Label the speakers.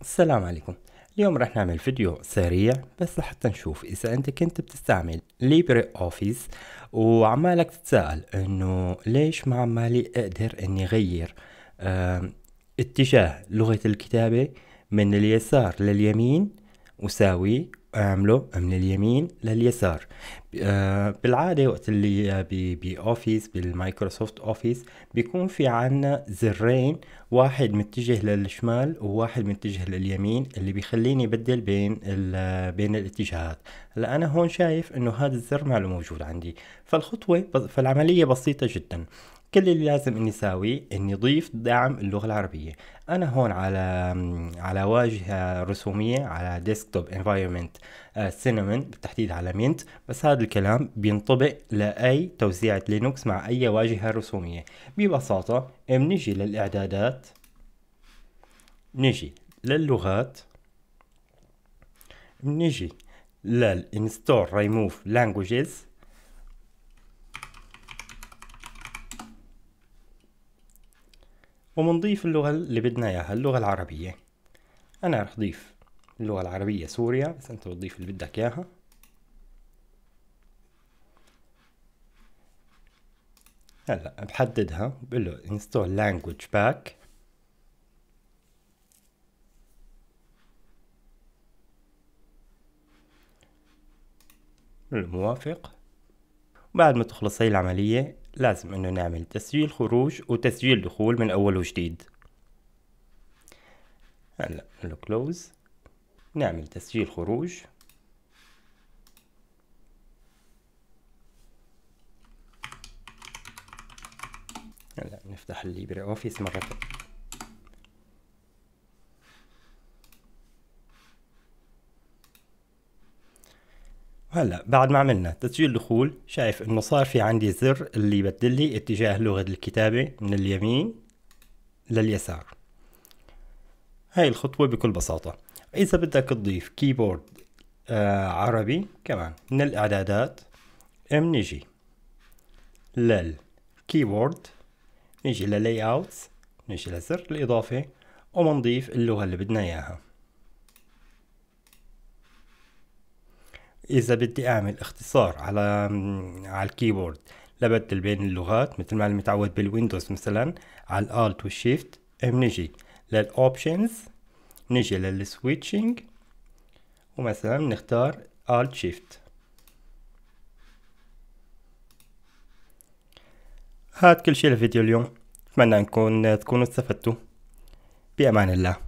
Speaker 1: السلام عليكم. اليوم راح نعمل فيديو سريع بس لحتى نشوف إذا أنت كنت بتستعمل LibreOffice وعمالك تتساءل إنه ليش ما عمالي أقدر إني اغير آه اتجاه لغة الكتابة من اليسار لليمين وساوي أعمله من اليمين لليسار. آه، بالعادة وقت اللي ب Office بال Microsoft Office بيكون في عنا زرين واحد متجه للشمال وواحد متجه لليمين اللي بيخليني بدل بين بين الاتجاهات. هلأ أنا هون شايف إنه هذا الزر ما موجود عندي. فالخطوة فالعملية بسيطة جدا. كل اللي لازم إني أساويه إني أضيف دعم اللغة العربية. أنا هون على على واجهة رسومية على desktop environment Cinnamon بالتحديد على Mint بس هذا الكلام بينطبق لأي توزيعة لينوكس مع أي واجهة رسومية. ببساطة بنجي للإعدادات نجي للغات نجي للانستور ريموف لانجويجز ومنضيف اللغة اللي بدنا إياها اللغة العربية. أنا رح اضيف اللغة العربية سوريا بس أنت بتضيف اللي بدك إياها. هلأ بحددها بقول له install language pack موافق. بعد ما تخلص هاي العملية لازم إنه نعمل تسجيل خروج وتسجيل دخول من أول وجديد. هلا له كلوز نعمل تسجيل خروج. هلا نفتح ال LibreOffice مرة هلا بعد ما عملنا تسجيل دخول شايف إنه صار في عندي زر اللي يبدل لي اتجاه لغة الكتابة من اليمين لليسار. هاي الخطوة بكل بساطة. إذا بدك تضيف keyboard آه عربي كمان من الإعدادات بنجي لل keyboard نجي لل layouts نجي لزر الإضافة ومنضيف اللغة اللي بدنا إياها. إذا بدي أعمل اختصار على على ال keyboard. لبدل بين اللغات مثل ما أنا متعود بال Windows مثلا على ال Alt وال Shift بنجي لل options نجي لل switching ومثلا نختار الت شيفت هاد كل شي لفيديو اليوم. أتمنى أنكم تكونوا استفدتوا. بأمان الله.